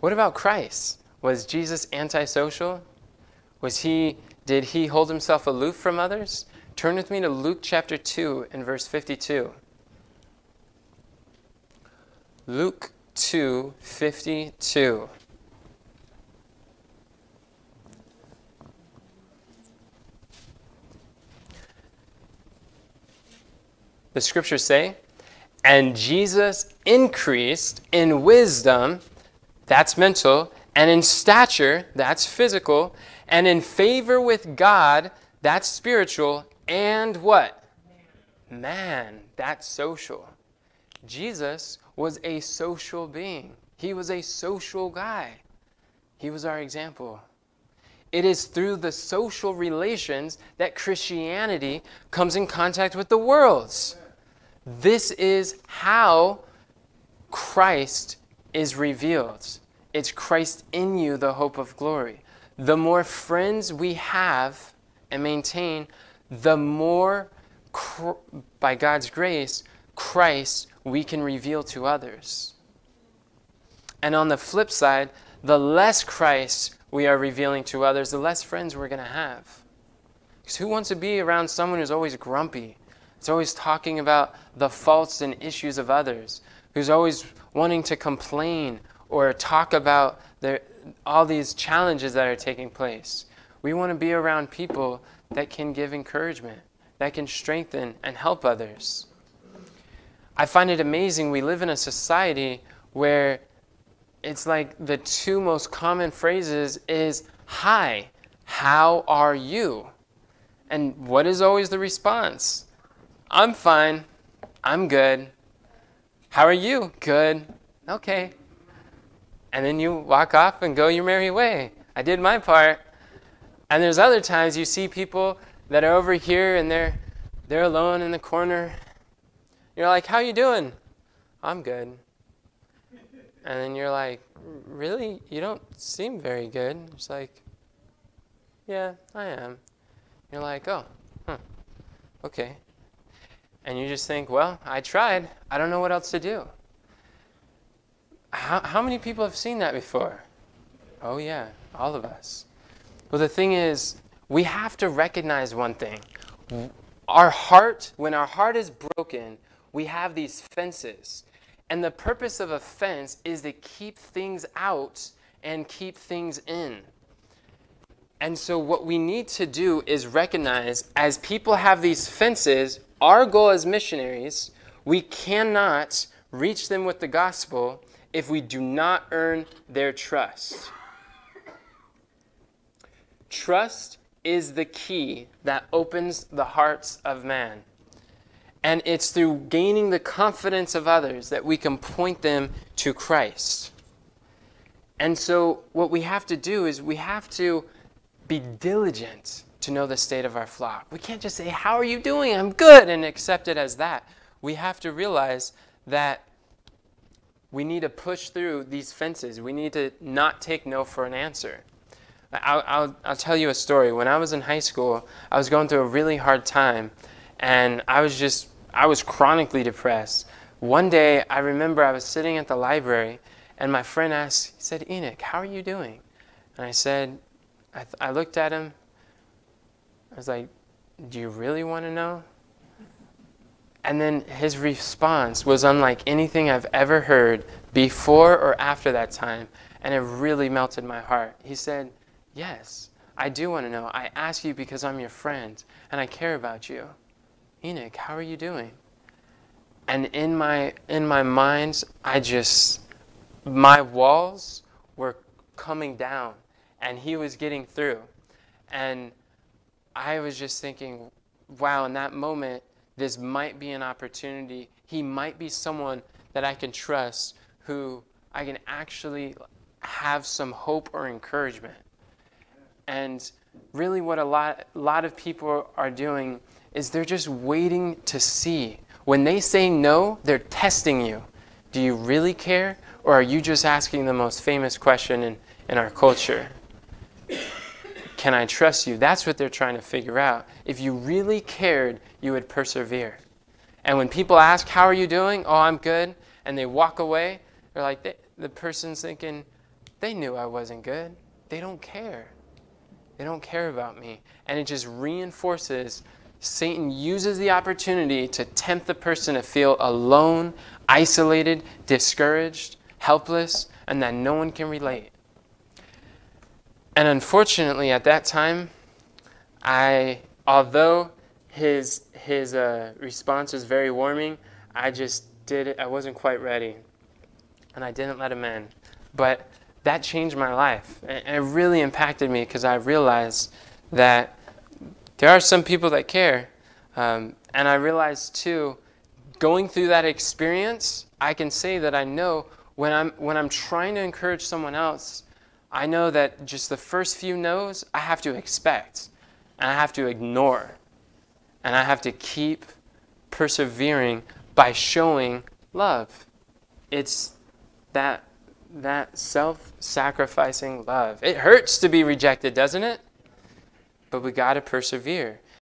What about Christ? Was Jesus antisocial? Was he did he hold himself aloof from others? Turn with me to Luke chapter 2 and verse 52. Luke 2 52. The scriptures say, and Jesus increased in wisdom, that's mental, and in stature, that's physical, and in favor with God, that's spiritual, and what? Man, that's social. Jesus was a social being. He was a social guy. He was our example. It is through the social relations that Christianity comes in contact with the world's. This is how Christ is revealed. It's Christ in you, the hope of glory. The more friends we have and maintain, the more, by God's grace, Christ we can reveal to others. And on the flip side, the less Christ we are revealing to others, the less friends we're going to have. Because who wants to be around someone who's always grumpy? It's always talking about the faults and issues of others, who's always wanting to complain or talk about their, all these challenges that are taking place. We want to be around people that can give encouragement, that can strengthen and help others. I find it amazing we live in a society where it's like the two most common phrases is hi, how are you? And what is always the response? I'm fine. I'm good. How are you? Good. Okay. And then you walk off and go your merry way. I did my part. And there's other times you see people that are over here and they're they're alone in the corner. You're like, "How you doing?" "I'm good." And then you're like, "Really? You don't seem very good." It's like, "Yeah, I am." You're like, "Oh, huh. Okay." And you just think, well, I tried. I don't know what else to do. How, how many people have seen that before? Oh, yeah, all of us. Well, the thing is, we have to recognize one thing. Our heart, when our heart is broken, we have these fences. And the purpose of a fence is to keep things out and keep things in. And so, what we need to do is recognize as people have these fences, our goal as missionaries, we cannot reach them with the gospel if we do not earn their trust. Trust is the key that opens the hearts of man. And it's through gaining the confidence of others that we can point them to Christ. And so, what we have to do is we have to be diligent to know the state of our flock. We can't just say, How are you doing? I'm good, and accept it as that. We have to realize that we need to push through these fences. We need to not take no for an answer. I'll, I'll, I'll tell you a story. When I was in high school, I was going through a really hard time, and I was just, I was chronically depressed. One day, I remember I was sitting at the library, and my friend asked, he said, Enoch, how are you doing? And I said, I, I looked at him. I was like, Do you really want to know? And then his response was unlike anything I've ever heard before or after that time. And it really melted my heart. He said, Yes, I do want to know. I ask you because I'm your friend and I care about you. Enoch, how are you doing? And in my in my mind, I just my walls were coming down and he was getting through. And I was just thinking, wow, in that moment, this might be an opportunity. He might be someone that I can trust who I can actually have some hope or encouragement. And really, what a lot, a lot of people are doing is they're just waiting to see. When they say no, they're testing you. Do you really care? Or are you just asking the most famous question in, in our culture? Can I trust you? That's what they're trying to figure out. If you really cared, you would persevere. And when people ask, How are you doing? Oh, I'm good. And they walk away, they're like, The person's thinking, they knew I wasn't good. They don't care. They don't care about me. And it just reinforces Satan uses the opportunity to tempt the person to feel alone, isolated, discouraged, helpless, and that no one can relate. And unfortunately, at that time, I, although his his uh, response was very warming, I just did it. I wasn't quite ready, and I didn't let him in. But that changed my life, and it really impacted me because I realized that there are some people that care. Um, and I realized too, going through that experience, I can say that I know when I'm, when I'm trying to encourage someone else, I know that just the first few no's I have to expect and I have to ignore. And I have to keep persevering by showing love. It's that that self-sacrificing love. It hurts to be rejected, doesn't it? but we got to persevere.